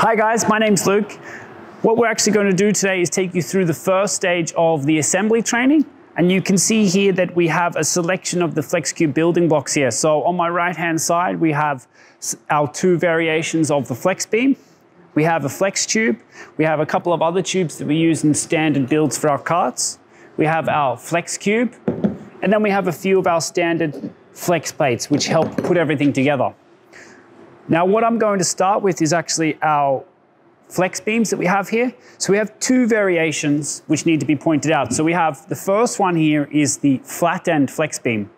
Hi guys, my name's Luke. What we're actually going to do today is take you through the first stage of the assembly training. And you can see here that we have a selection of the FlexQube building blocks here. So on my right hand side, we have our two variations of the FlexBeam. We have a flex tube. We have a couple of other tubes that we use in standard builds for our carts. We have our flex cube, and then we have a few of our standard flex plates, which help put everything together. Now, what I'm going to start with is actually our flex beams that we have here. So we have two variations which need to be pointed out. So we have the first one here is the flat end flex beam.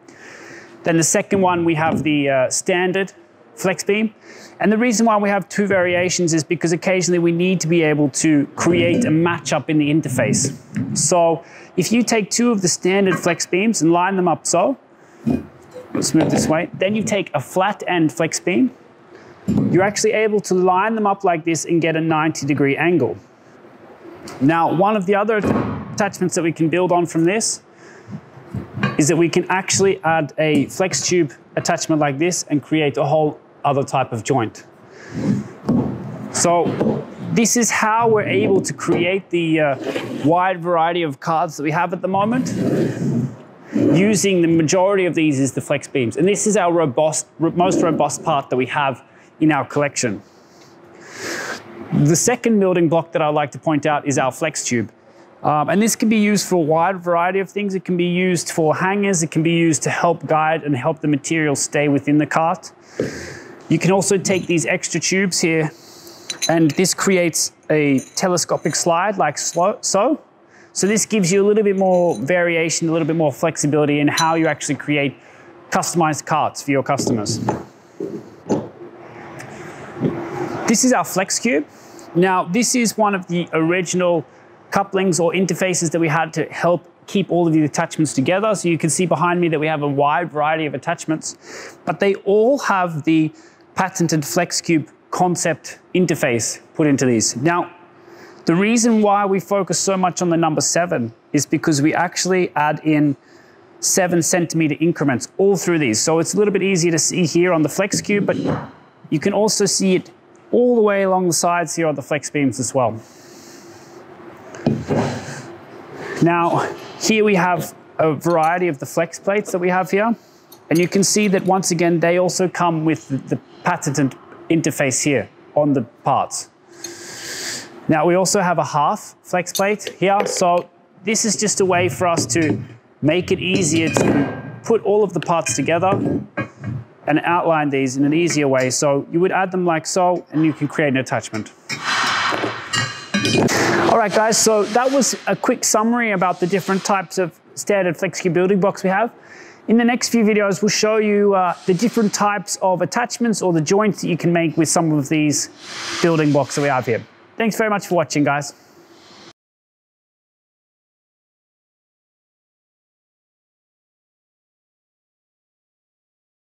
Then the second one, we have the uh, standard flex beam. And the reason why we have two variations is because occasionally we need to be able to create a matchup in the interface. So if you take two of the standard flex beams and line them up so, let's move this way, then you take a flat end flex beam you're actually able to line them up like this and get a 90 degree angle. Now, one of the other attachments that we can build on from this is that we can actually add a flex tube attachment like this and create a whole other type of joint. So this is how we're able to create the uh, wide variety of cards that we have at the moment. Using the majority of these is the flex beams. And this is our robust, most robust part that we have in our collection. The second building block that I'd like to point out is our flex tube. Um, and this can be used for a wide variety of things. It can be used for hangers. It can be used to help guide and help the material stay within the cart. You can also take these extra tubes here and this creates a telescopic slide like so. So this gives you a little bit more variation, a little bit more flexibility in how you actually create customized carts for your customers. This is our Flex Cube. Now, this is one of the original couplings or interfaces that we had to help keep all of the attachments together. So you can see behind me that we have a wide variety of attachments, but they all have the patented FlexQube concept interface put into these. Now, the reason why we focus so much on the number seven is because we actually add in seven centimeter increments all through these. So it's a little bit easier to see here on the FlexQube, but you can also see it all the way along the sides here are the flex beams as well. Now, here we have a variety of the flex plates that we have here. And you can see that once again, they also come with the patented interface here on the parts. Now we also have a half flex plate here. So this is just a way for us to make it easier to put all of the parts together and outline these in an easier way. So you would add them like so, and you can create an attachment. All right, guys, so that was a quick summary about the different types of standard FlexQube building blocks we have. In the next few videos, we'll show you uh, the different types of attachments or the joints that you can make with some of these building blocks that we have here. Thanks very much for watching, guys.